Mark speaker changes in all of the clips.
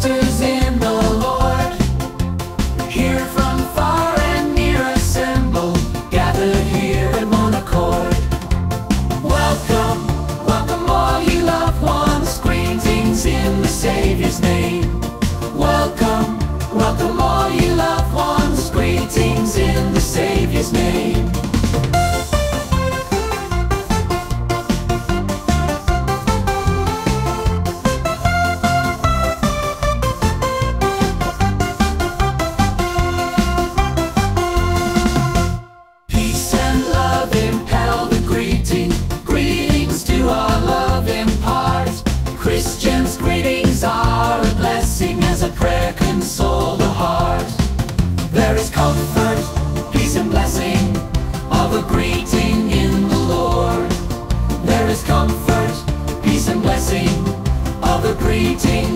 Speaker 1: sisters in the Lord. Here from far and near here in one accord. Welcome, welcome all you loved ones, greetings in the Savior's name. Welcome, welcome all you loved ones, greetings in the Savior's name. As a prayer console the heart. There is comfort, peace and blessing of a greeting in the Lord. There is comfort, peace and blessing of a greeting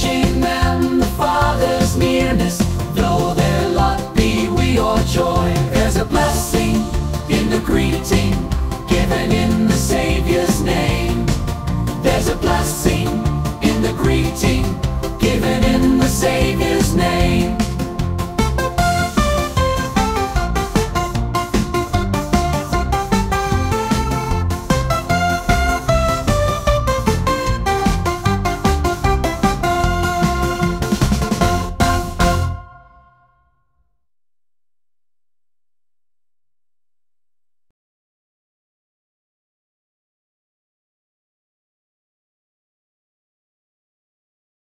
Speaker 1: Wishing them the Father's nearness, though their lot be we or joy. There's a blessing in the greeting given in the Savior's name. There's a blessing in the greeting given in the Savior's